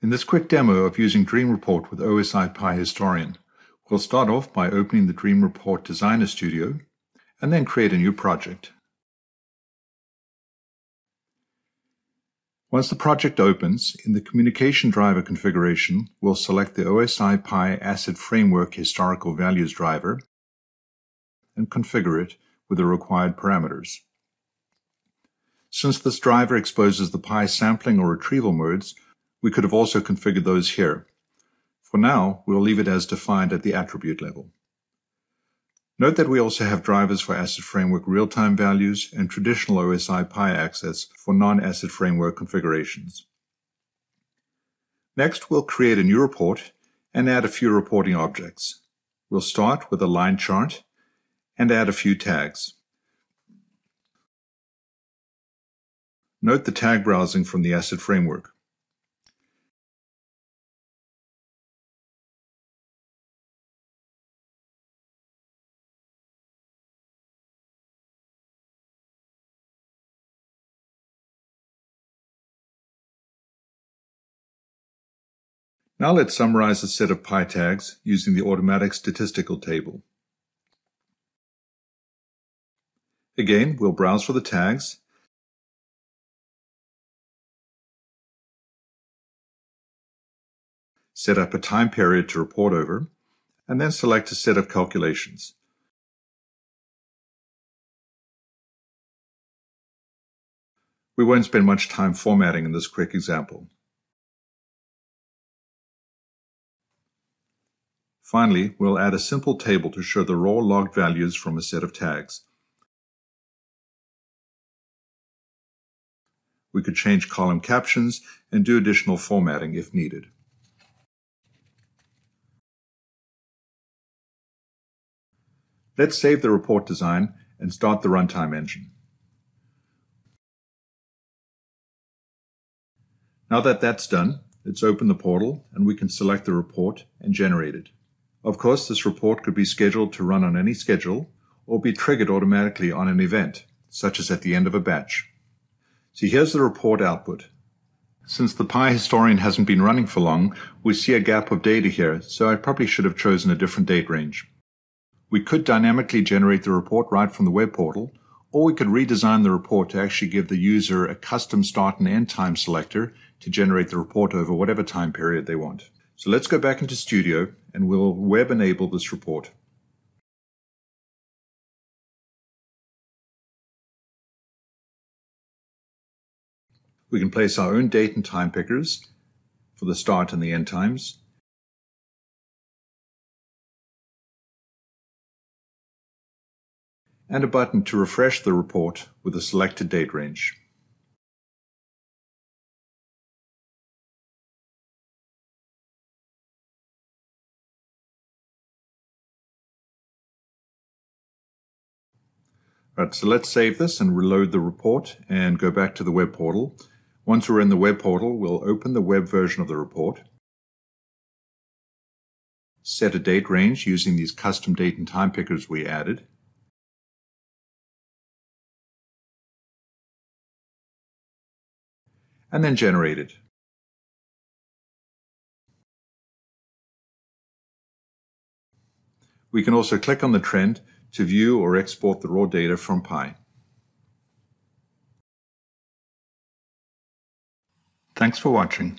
In this quick demo of using Dream Report with OSI Pi Historian, we'll start off by opening the Dream Report Designer Studio and then create a new project. Once the project opens, in the Communication Driver configuration, we'll select the OSI Pi Asset Framework Historical Values driver and configure it with the required parameters. Since this driver exposes the Pi sampling or retrieval modes, we could have also configured those here. For now, we'll leave it as defined at the attribute level. Note that we also have drivers for Asset Framework real-time values and traditional OSI Pi access for non-Asset Framework configurations. Next, we'll create a new report and add a few reporting objects. We'll start with a line chart and add a few tags. Note the tag browsing from the Asset Framework. Now let's summarize a set of pi tags using the automatic statistical table. Again, we'll browse for the tags set up a time period to report over, and then select a set of calculations. We won't spend much time formatting in this quick example. Finally, we'll add a simple table to show the raw logged values from a set of tags. We could change column captions and do additional formatting if needed. Let's save the report design and start the runtime engine. Now that that's done, let's open the portal and we can select the report and generate it. Of course, this report could be scheduled to run on any schedule or be triggered automatically on an event, such as at the end of a batch. So here's the report output. Since the Pi historian hasn't been running for long, we see a gap of data here, so I probably should have chosen a different date range. We could dynamically generate the report right from the web portal, or we could redesign the report to actually give the user a custom start and end time selector to generate the report over whatever time period they want. So let's go back into Studio and we'll web enable this report. We can place our own date and time pickers for the start and the end times. And a button to refresh the report with a selected date range. Right, so let's save this and reload the report and go back to the web portal. Once we're in the web portal, we'll open the web version of the report, set a date range using these custom date and time pickers we added, and then generate it. We can also click on the trend to view or export the raw data from Pi. Thanks for watching.